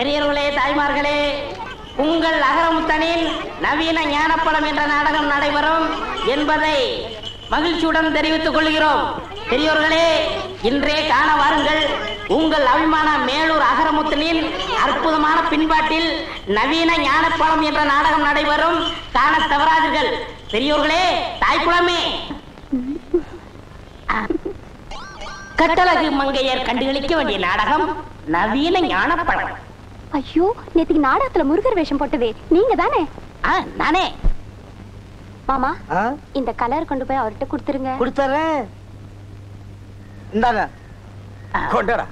பெரியவர்களே தாய்மார்களே உங்கள் அகரமுத்தனில் நவீன ஞானப்படம் என்ற நாடகம் நடைபெறும் என்பதை மகிழ்ச்சியுடன் தெரிவித்துக் கொள்கிறோம். பெரியோர்களே இன்றே காண வாருங்கள் உங்கள் அபிமான மேலூர் அகரமுத்தனின் அற்புதமான பின்பாட்டில் நவீன ஞானப்படம் என்ற நாடகம் நடைபெறும். காண தவறாதீர்கள். பெரியோர்களே தாய்க்குளமே கட்டழகு மங்கையர் கண்டுகளிக்க வேண்டிய நாடகம் நவீன ஞானப்படம். ஐயோ நேத்துக்கு நாடகத்துல முருகர் வேஷம் போட்டதே. நீங்க தானே? ஆ, நானே. மாமா? இந்த கலர் கொண்டு போய் அவர்கிட்ட கொடுத்துருங்க. கொடுத்துறேன். இந்தாங்க. கொண்டுடா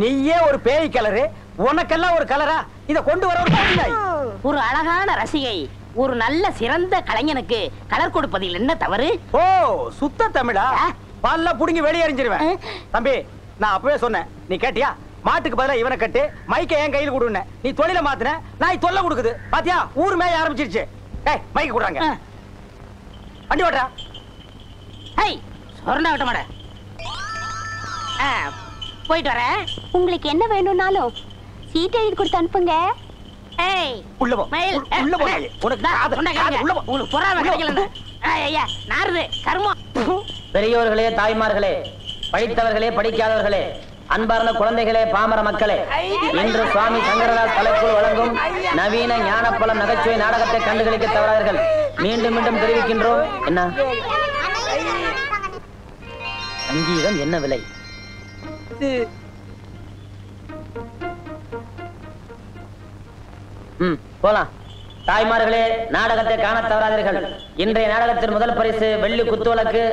நீயே ஒரு பேய் கலரு உனக்கெல்லாம் ஒரு கலரா? இத கொண்டு வர ஒரு. ஒரு அழகான ரசிகை ஒரு நல்ல சிறந்த கலைஞனுக்கு கலர் கொடுப்பதில் என்ன தவறு? ஓ சுத்த தமிழா? பல்ல புடுங்கி வெளியே எறிஞ்சிருவேன் தம்பி நான் அப்பவே சொன்னேன். நீ கேட்டியா? மாட்டுக்கு பதிலா இவனை கட்டு மைக்க என் கையில் கொடுன நீ தொழில மாத்துன நாய் தொல்லை கொடுக்குது. பாத்தியா? ஊர் மேய ஆரம்பிச்சிருச்சு. ஏய் மைக்க கொடுறாங்க. வண்டி ஓட்டுறா. ஹை சொர்ண விட்ட மாட. போயிட்டு வரேன் உங்களுக்கு என்ன வேணும்னாலும் சீட் எழுதி கொடுத்து அனுப்புங்க. ஏய் உள்ள போ. மயில். உ- உள்ள போ. நாயே. உனக்கு காது- உன்னை காது உள்ள போ. உங்களுக்கு பொறாம கிடைக்கல ஐயா நாருது கருமம். பெரியோர்களே தாய்மார்களே படித்தவர்களே படிக்காதவர்களே அன்பார்ந்த குழந்தைகளே பாமர மக்களே இன்று சுவாமி சங்கரதாஸ் தலைக்குள் வழங்கும் நவீன ஞானப்பழம் நகைச்சுவை நாடகத்தை கண்டுகளிக்க தவறாதீர்கள். மீண்டும் மீண்டும் தெரிவிக்கின்றோம். என்ன? சங்கீதம் என்ன விலை? ம் போலாம். தாய்மார்களே நாடகத்தை காண தவறாதீர்கள். இன்றைய நாடகத்தின் முதல் பரிசு வெள்ளி குத்துவிளக்கு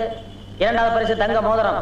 இரண்டாவது பரிசு தங்க மோதிரம்.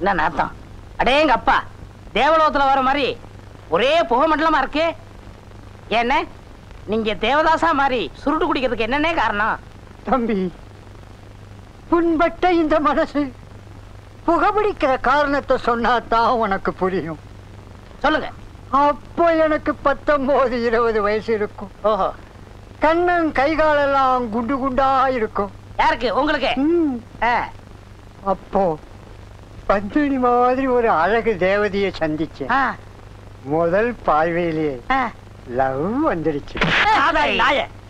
என்ன நாத்தம்? அடேங்க அப்பா. தேவலோகத்துல வர மாதிரி ஒரே புகை மண்டலமா இருக்கு. என்ன நீங்க தேவதாசா மாதிரி சுருட்டு குடிக்கிறதுக்கு என்னன்னே காரணம்? தம்பி புண்பட்ட இந்த மனசு புகபிடிக்கிற காரணத்தை சொன்னா தான் உனக்கு புரியும். சொல்லுங்க. அப்போ எனக்கு பத்தொன்பது இருபது வயசு இருக்கும். ஓஹோ. கண்ணன் கை காலெல்லாம் குண்டு குண்டா இருக்கும். யாருக்கு? உங்களுக்கு? அப்போ பத்மினி மாதிரி ஒரு அழகு தேவதையை சந்திச்சேன். ஆ, முதல் பார்வையிலேயே. லவ் வந்துடுச்சு.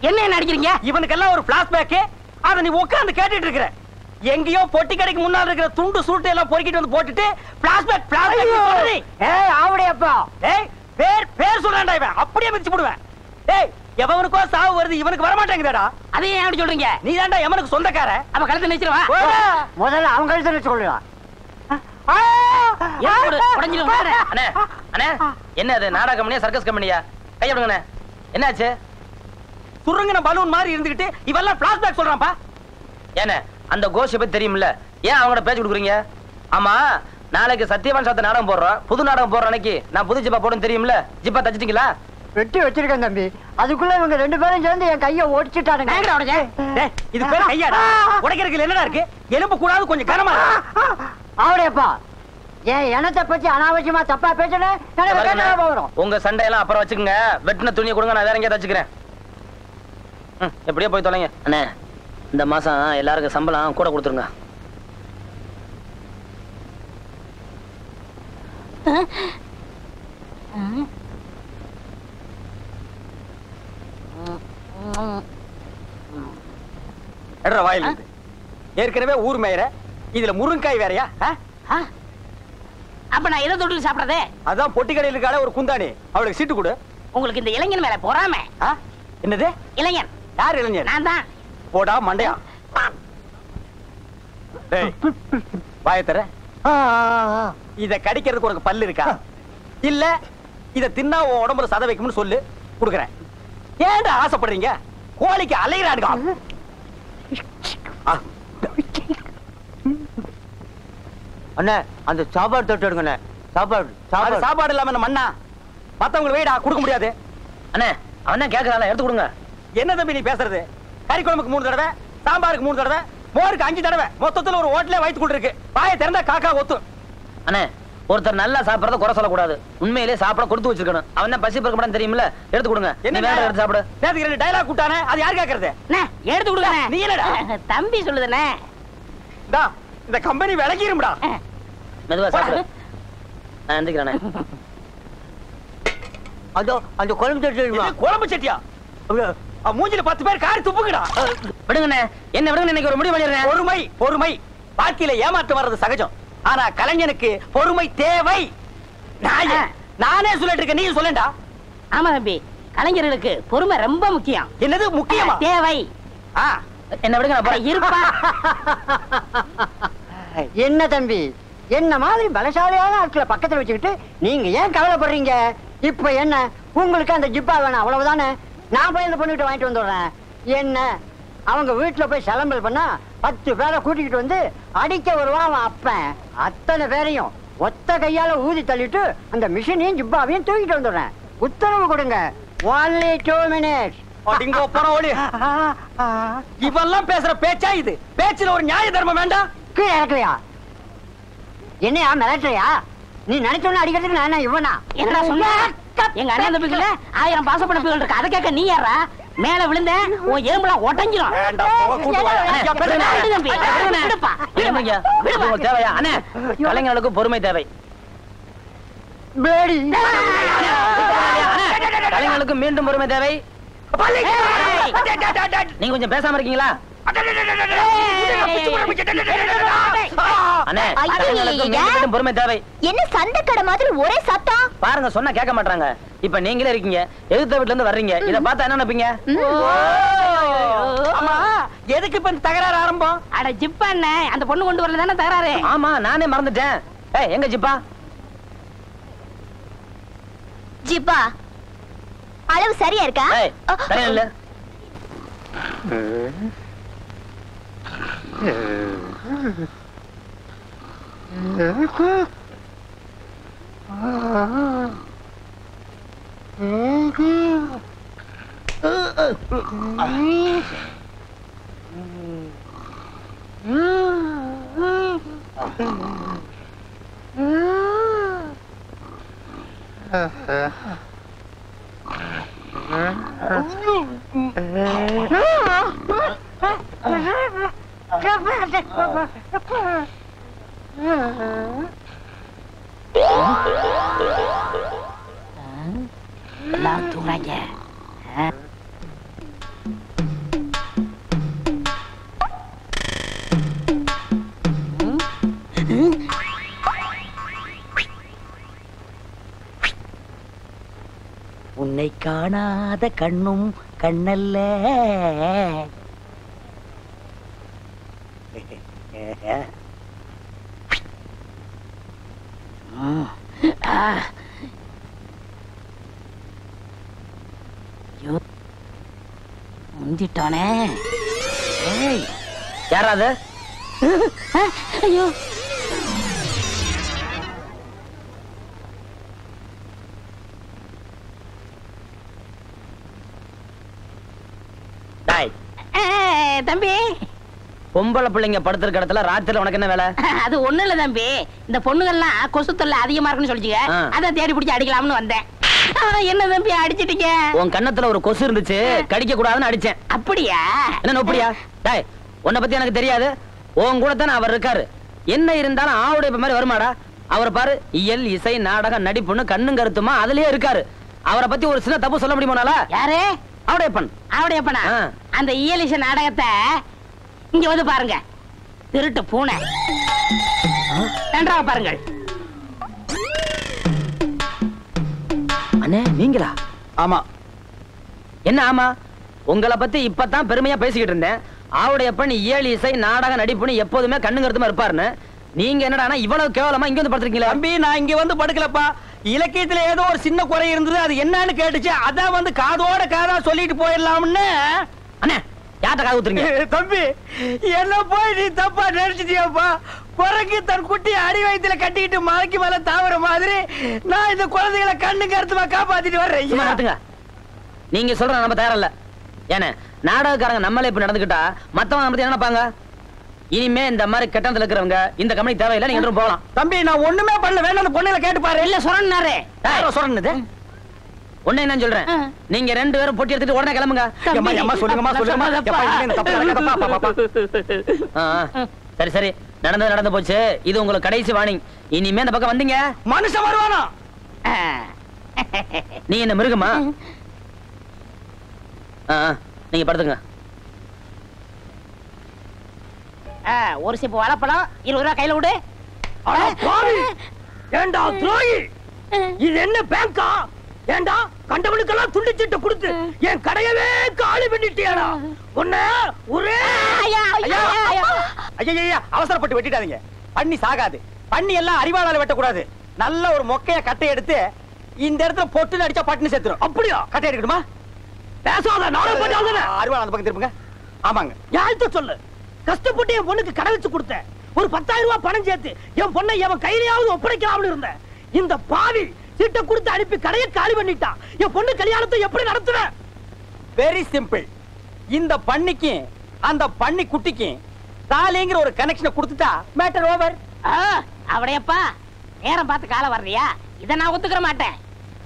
என்ன அடிக்கிறீங்க இவனுக்கெல்லாம் ஒரு பிளாஷ்பேக் அத நீ உட்கார்ந்து கேட்டுட்டு இருக்கிற. எங்கேயோ பொட்டி கடைக்கு முன்னால இருக்கிற துண்டு சூட்டு எல்லாம் பொறுக்கிட்டு வந்து போட்டுட்டு பிளாஷ்பேக் பிளாஷ்பேக் ஏய் ஆவடையப்பா. டேய் பேர் பேர் சொல்றான்டா இவன். அப்படியே மிதிச்சு போடுவேன் டேய் எவனுக்கோ சாவு வருது இவனுக்கு வர மாட்டேங்குதடா அதையே ஏன் அப்படி சொல்றீங்க? நீ தான்டா எவனுக்கு சொந்தக்கார அப்ப கழுத்து நிச்சிருவா முதல்ல சொல்லலாம் உடஞ்சிடும் அண்ணே அண்ணே என்ன அது நாடக கம்பெனியா சர்க்கஸ் கம்பெனியா கைய விடுங்கண்ணே. என்னாச்சு? சுருங்கின பலூன் மாதிரி இருந்துகிட்டு இவெல்லாம் பிளாஷ்பேக் சொல்றான்ப்பா. ஏண்ணே அந்த கோஷை பத்தி தெரியும்ல? ஏன் அவங்கள பேச்சு கொடுக்குறீங்க? ஆமா நாளைக்கு சத்யவான் சாத்த நாடகம் போடுறோம். புது நாடகம் போடுற அன்னைக்கு நான் புது ஜிப்பா போடுன்னு தெரியும்ல? ஜிப்பா தச்சிட்டீங்களா? வெட்டி வச்சிருக்கேன் தம்பி. அதுக்குள்ள இவங்க ரெண்டு பேரும் சேர்ந்து என் கைய? டேய் இது பேர் கையாடா? உடைக்கிறதுக்கு என்னடா இருக்கு? எலும்பு கூடாது கொஞ்சம் கனமா இருக்கு. ஆவடையப்பா. என் இனத்தை பத்தி அனாவசியமா தப்பா போகிறோம் உங்க சண்டையெல்லாம் அப்புறம் வச்சுக்கோங்க. வெட்டின துணியை கொடுங்க நான் வேற எங்கேயா தச்சுக்கிறேன் எப்படியோ போய் தொலைங்க. அண்ணே இந்த மாசம் எல்லாருக்கும் சம்பளம் கூட கொடுத்துருங்க. எடுற வாயில் ஏற்கனவே ஊர் மேயற. இதுல முருங்காய் வேறயா? அப்ப நான் எதை தொட்டில் சாப்பிடறதே? அதான் பொட்டி கடையில் இருக்காளே ஒரு குந்தாணி. அவளுக்கு சீட்டு கொடு. உங்களுக்கு இந்த இளைஞன் மேல பொறாம? என்னது? இளைஞன். யார் இளைஞர் நான் தான். போடா மண்டையா. டேய் வாய தர இத கடிக்கிறதுக்கு உனக்கு பல்லு இருக்கா? இல்ல இத தின்னா உன் உடம்புல சத வைக்கும்னு சொல்லு குடுக்குறேன். ஏன்டா ஆசைப்படுறீங்க? கோழிக்கு அலைகிறாடுங்க அண்ணே அந்த சாப்பாடு தொட்டு எடுங்கண்ணே. சாப்பாடு சாப்பாடு. சாப்பாடு இல்லாம என்ன மண்ணா? மத்தவங்களுக்கு வெயிடா கொடுக்க முடியாது. அண்ணே அவன் தான் கேட்கறான் எடுத்து கொடுங்க. என்ன தம்பி நீ பேசுறது? கறி குழம்புக்கு மூணு தடவை சாம்பாருக்கு மூணு தடவை மோருக்கு அஞ்சு தடவை. மொத்தத்துல ஒரு ஹோட்டலே வயிற்று கொண்டு இருக்கு. வாயை திறந்தா காக்கா ஒத்து. அண்ணே ஒருத்தர் நல்லா சாப்பிடறத குறை சொல்லக்கூடாது. உண்மையிலே சாப்பிட கொடுத்து வச்சிருக்கணும். அவன் தான் பசி பறக்க தெரியுமில்ல? எடுத்து கொடுங்க. என்ன வேலை எடுத்து சாப்பிடு. நேத்துக்கு ரெண்டு டைலாக் கூட்டானே அது யார் கேக்குறது? அண்ணே, எடுத்து கொடுங்க. நீ என்னடா? தம்பி சொல்லுதுண்ணே. டா இந்த கம்பெனி விளங்கிரும்டா மெதுவா சாப்பிடு. நான் எந்திரிக்கிறேண்ணே அதோ அந்த குழம்பு எடுமா குழம்பு சட்டியா? மூஞ்சில பத்து பேர் காரி துப்புக்குடா. விடுங்கண்ணே. என்ன விடுங்க இன்னைக்கு ஒரு முடிவு பண்ணிடுறேன். பொறுமை பொறுமை. வாழ்க்கையில ஏமாற்றம் வர்றது சகஜம். ஆனா கலைஞனுக்கு பொறுமை தேவை. நான் சொல்லிட்டு இருக்கேன். நீ சொல்லேன்டா ஆமா தம்பி. கலைஞர்களுக்கு பொறுமை ரொம்ப முக்கியம். என்னது முக்கியமா? தேவை. என்ன விடுங்க. இருப்பா. என்ன தம்பி? என்ன மாதிரி பலசாலியான ஆட்களை பக்கத்துல வச்சுக்கிட்டு நீங்க ஏன் கவலைப்படுறீங்க? இப்ப என்ன? உங்களுக்கு அந்த ஜிப்பா வேணும். அவ்வளவுதானே? நான் போய் இந்த பொண்ணுகிட்ட வாங்கிட்டு வந்துடுறேன். என்ன? அவங்க வீட்டுல போய் சலம்பல் பண்ணா பத்து பேரை கூட்டிக்கிட்டு வந்து அடிக்க வருவான் அவன் அப்பன். அத்தனை பேரையும் ஒத்த கையால ஊதி தள்ளிட்டு அந்த மிஷினையும் ஜிப்பாவையும் தூக்கிட்டு வந்துடுறேன். உத்தரவு கொடுங்க. ஒன்லி டூ மினிட்ஸ் இவெல்லாம் பேசுற பேச்சா இது? பேச்சுல ஒரு நியாய தர்மம் வேண்டாம். கீழே இறக்கலையா? என்னையா மிரட்டுறியா? நீ நினைச்சோன்னு அடிக்கிறதுக்கு நான் என்ன இவனா? என்னடா சொன்ன எங்க அண்ணன் தம்பிக்குள்ள ஆயிரம் பாசப்படப்புகள் இருக்கு அதை கேட்க நீ யாரா மேல விழுந்த உன் எலும்புலாம் உங்களுக்கு தேவையா அண்ணே கலைஞர்களுக்கு பொறுமை தேவை கலைஞர்களுக்கு மீண்டும் பொறுமை தேவை. நீங்க கொஞ்சம் பேசாம இருக்கீங்களா பொறுமை தேவை. என்ன சண்டை கடை மாதிரி ஒரே சத்தம் பாருங்க சொன்னா கேட்க மாட்டாங்க இப்ப நீங்களே இருக்கீங்க. எதிர்த்த வீட்ல இருந்து வர்றீங்க. இத பார்த்தா என்ன நினைப்பீங்க? எதுக்கு இப்ப தகராறு ஆரம்பம்? அட ஜிப்பா அந்த பொண்ணு கொண்டு வரல தானே தகராறு? ஆமா நானே மறந்துட்டேன். ஏய் எங்க ஜிப்பா? ஜிப்பா அளவு சரியா இருக்கா? ஏய் சரியா இல்ல எல்லாரும் தூங்குறாங்க உன்னை காணாத கண்ணும் கண்ணல்ல ம். ஆ. ஐயோ முந்திட்டானே. யாராவது ஐயோ டாய் ஏய், தம்பி பொம்பளை பிள்ளைங்க படுத்திருக்க இடத்துல ராத்திரில உனக்கு என்ன வேலை? அது ஒண்ணு இல்ல தம்பி. இந்த பொண்ணுகள்லாம் கொசு தொல்லை அதிகமா இருக்குன்னு சொல்லிச்சுங்க. ஆ. அதான் தேடி பிடிச்சி அடிக்கலாம்னு வந்தேன். என்ன தம்பி அடிச்சிட்டீங்க? உன் கன்னத்துல ஒரு கொசு இருந்துச்சு கடிக்க கூடாதுன்னு அடிச்சேன். அப்படியா? என்ன நோப்படியா? டாய் உன்னை பத்தி எனக்கு தெரியாது. உன் கூட தானே அவர் இருக்காரு. என்ன இருந்தாலும் ஆவுடைய மாதிரி வருமாடா. அவரை பாரு இயல் இசை நாடகம் நடிப்புன்னு கண்ணும் கருத்துமா அதுலயே இருக்காரு. அவரை பத்தி ஒரு சின்ன தப்பு சொல்ல முடியுமானால யாரு? அவடைய பண் அவடைய பண்ணா ஆ. அந்த இயலிச நாடகத்தை இங்க வந்து பாருங்க. திருட்டு பூனை. நன்றாக பாருங்கள். அண்ணே நீங்களா? ஆமா. என்ன ஆமா? உங்களை பத்தி இப்பதான் பெருமையா பேசிக்கிட்டு இருந்தேன். ஆவுடைய பண்ணி ஏழு இசை நாடக நடிப்புன்னு எப்போதுமே கண்ணு கருத்துமா இருப்பாருன்னு. நீங்க என்னடானா இவ்வளவு கேவலமா இங்க வந்து படுத்துருக்கீங்களா? தம்பி நான் இங்க வந்து படுக்கலப்பா. இலக்கியத்துல ஏதோ ஒரு சின்ன குறை இருந்தது அது என்னன்னு கேட்டுச்சு. அதான் வந்து காதோட காதா சொல்லிட்டு போயிடலாம்னு. அண்ணே யார்ட்ட காது ஊத்துறீங்க தம்பி என்ன போய் நீ தப்பா நினைச்சிட்டியாப்பா? குரங்கு தன் குட்டி அடி வயித்துல கட்டிக்கிட்டு மலைக்கு மேல தாவற மாதிரி நான் இந்த குழந்தைகளை கண்ணு கருத்துமா காப்பாத்திட்டு வர்றேன். நீங்க சொல்ற நம்ம தயாரில்ல. ஏன்னு நாடகக்காரங்க நம்மளே இப்ப நடந்துக்கிட்டா மத்தவங்க நம்ம என்ன நினைப்பாங்க? இனிமே இந்த மாதிரி கட்டணத்துல இருக்கிறவங்க இந்த கம்பெனி தேவையில்லை நீங்க போகலாம். தம்பி நான் ஒண்ணுமே பண்ணல. வேணா அந்த பொண்ணுல கேட்டு பாரு. இல்ல யாரோ சொன்னது ஒண்ணு என்ன சொல்றேன். நீங்க ரெண்டு பேரும் பொட்டி எடுத்துட்டு உடனே கிளம்புங்க. சரி சரி. நடந்தது நடந்து போச்சு. இது உங்களுக்கு கடைசி வார்னிங் இனிமே இந்த பக்கம் வந்தீங்க. மனுஷன் வருவானா? நீ என்ன மிருகமா? ஆ, ஆ. நீங்க படுத்துங்க. ஆ, ஒரு சிப்பு வாழைப்பழம் இருபது ரூபா கையில விடு ஏண்டா துரோகி? இது என்ன பேங்கா? ஏண்டா கண்டவனுக்கெல்லாம் துண்டு சீட்டை கொடுத்து என் கடையவே காலி பண்ணிட்டியாடா. உன்ன ஒரே ஐயா, அவசரப்பட்டு வெட்டிடாதீங்க. பண்ணி சாகாது. பண்ணி எல்லாம் அறிவாளால வெட்டக்கூடாது. நல்ல ஒரு மொக்கைய கட்டை எடுத்து இந்த இடத்துல பொட்டுன்னு அடிச்சா பட்டுன்னு செத்துரும் அப்படியா? கட்டை எடுக்கணுமா பேசாத நானும் பண்ணாத அறிவாள அந்த பக்கம் திரும்புங்க. ஆமாங்க. யார்கிட்ட சொல்லு? கஷ்டப்பட்டு என் பொண்ணுக்கு கடை வச்சு கொடுத்தேன். ஒரு பத்தாயிரம் ரூபாய் பணம் சேர்த்து என் பொண்ணை எவன் கையிலையாவது ஒப்படைக்கலாம்னு இருந்தேன். இந்த பாவி சீட்டை கொடுத்து அனுப்பி கடையை காலி பண்ணிட்டான் என் பொண்ணு கல்யாணத்தை எப்படி நடத்துவேன் வெரி சிம்பிள் இந்த பண்ணிக்கு அந்த பண்ணி குட்டிக்கு தாலிங்கிற ஒரு கனெக்ஷனை கொடுத்துட்டா மேட்டர் ஓவர் ஆ, அவடையப்பா நேரம் பார்த்து காலம் வர்றியா? இதை நான் ஒத்துக்கிற மாட்டேன்.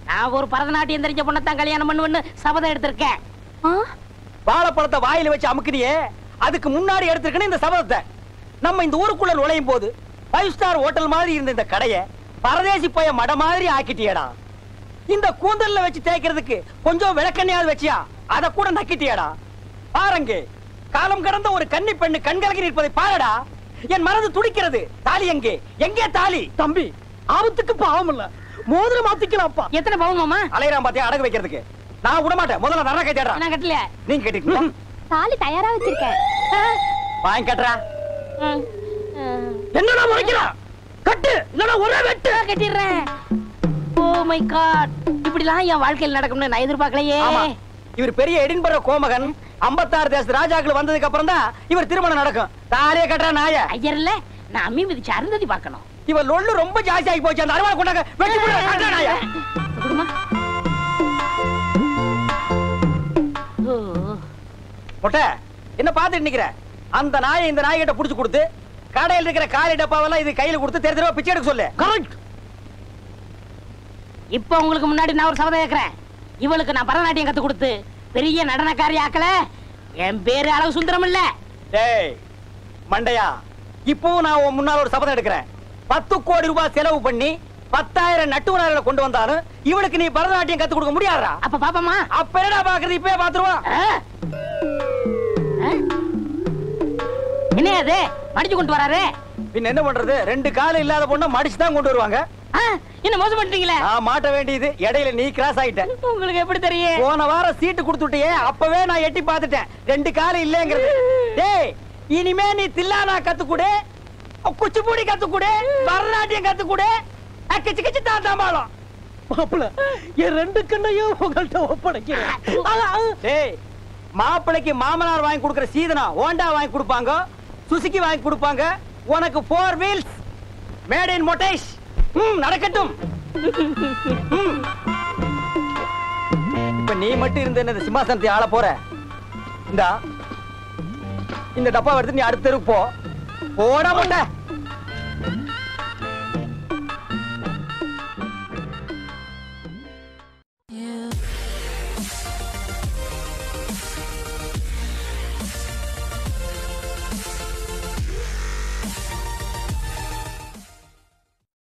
நான் ஒரு பரதநாட்டியம் தெரிஞ்ச பொண்ணத்தான் கல்யாணம் பண்ணுவேன்னு சபதம் எடுத்திருக்கேன். ஆ, வாழைப்பழத்தை வாயில வச்சு அமுக்குனியே அதுக்கு முன்னாடி எடுத்திருக்கணும் இந்த சபதத்தை. நம்ம இந்த ஊருக்குள்ள நுழையும் போது ஃபைவ் ஸ்டார் ஹோட்டல் மாதிரி இருந்த இந்த கடைய பரதேசி போய மட மாதிரி ஆக்கிட்டியடா. இந்த கூந்தல்ல வச்சு தேய்க்கிறதுக்கு கொஞ்சம் விளக்கண்ணையாவது வச்சியா? அத கூட நக்கிட்டியடா. பாருங்க காலம் கடந்த ஒரு கன்னி பெண்ணு கண்கலகி நிற்பதை பாருடா. என் மனது துடிக்கிறது. தாலி எங்கே? எங்கே தாலி? தம்பி ஆபத்துக்கு பாவம் இல்ல. மோதிரம் மாத்திக்கலாம்ப்பா. எத்தனை பவுன் மாமா? அலையறான் பாத்தியா அடகு வைக்கிறதுக்கு. நான் விட மாட்டேன் முதல்ல நர கை தேடுறா நான் கட்டல. நீங்க கேட்டீங்களா தாலி தயாரா வச்சிருக்கேன். வாங்கி கட்டுறா. என்னடா முறைக்கிறா? கட்டு! இல்லனா ஒரே வெட்டு! கட்டிடுறேன். ஓ மை காட் இப்படிலாம் என் வாழ்க்கையில் நடக்கும்னு நான் எதிர்பார்க்கலையே. இவர் பெரிய எடின்பர கோமகன். 56 தேச ராஜாக்கள் வந்ததுக்கு அப்புறம் தான் இவர் திருமணம் நடக்கும். தாலிய கட்டுறா நாய. ஐயர் இல்ல நான் அம்மி மிதிச்சு அருந்ததி பார்க்கணும். இவன் லொள்ளு ரொம்ப ஜாஸ்தி ஆகி போச்சு. அந்த அருவாள் கொண்டாங்க வெட்டி போடுறா, கட்டுறா நாய. மொட்டை என்ன பாத்துட்டு நிக்கிற? அந்த நாயை இந்த நாய்கிட்ட புடிச்சு கொடுத்து கடையில் இருக்கிற காலி டப்பாவெல்லாம் இது கையில கொடுத்து தெரு தெருவா பிச்சை எடுக்க சொல்லு. கரெக்ட் இப்போ உங்களுக்கு முன்னாடி நான் ஒரு சபதம் கேட்கிறேன் இவளுக்கு நான் பரதநாட்டியம் கத்து கொடுத்து பெரிய நடனக்காரி ஆக்கல. என் பேரு அளவு சுந்தரம் இல்ல. டேய் மண்டையா இப்பவும் நான் உன் முன்னால ஒரு சபதம் எடுக்கிறேன். பத்து கோடி ரூபாய் செலவு பண்ணி பத்தாயிரம் நட்டுவனார்களை கொண்டு வந்தாலும் இவளுக்கு நீ பரதநாட்டியம் கத்து கொடுக்க முடியாதா? அப்ப பாப்பமா. அப்ப என்னடா பாக்குறது? இப்பவே பாத்துருவான் என்ன அது மடிச்சு கொண்டு வராரு. பின்ன என்ன பண்றது? ரெண்டு காலம் இல்லாத பொண்ணை மடிச்சு தான் கொண்டு வருவாங்க. என்ன மோசம் பண்ணிட்டீங்களே? நான் மாட்ட வேண்டியது இடையில நீ கிராஸ் ஆயிட்ட. உங்களுக்கு எப்படி தெரியும்? போன வாரம் சீட்டு கொடுத்துட்டியே அப்பவே நான் எட்டி பார்த்துட்டேன். ரெண்டு காலம் இல்லைங்கிறது. டேய் இனிமே நீ தில்லானா கத்துக்கூடு? குச்சிப்பூடி கத்துக்கூடு? பரதநாட்டியம் கத்துக்கூடு? கிச்சு கிச்சு தான் தாம்பாளம். மாப்பிள என் ரெண்டு கண்ணையும் உங்கள்கிட்ட ஒப்படைக்கிறேன். டேய் மாப்பிளைக்கு மாமனார் வாங்கி கொடுக்கிற சீதனா ஹோண்டா வாங்கி கொடுப்பாங்க? சுசுக்கி வாங்கி கொடுப்பாங்க. உனக்கு ஃபோர் வீல்ஸ் மேட் இன் மொட்டேஷ் ம் நடக்கட்டும். இப்ப நீ மட்டும் இருந்த என்ன சிம்மாசனத்தை ஆள போற? இந்தா. இந்த டப்பா எடுத்து நீ அடுத்த போட போ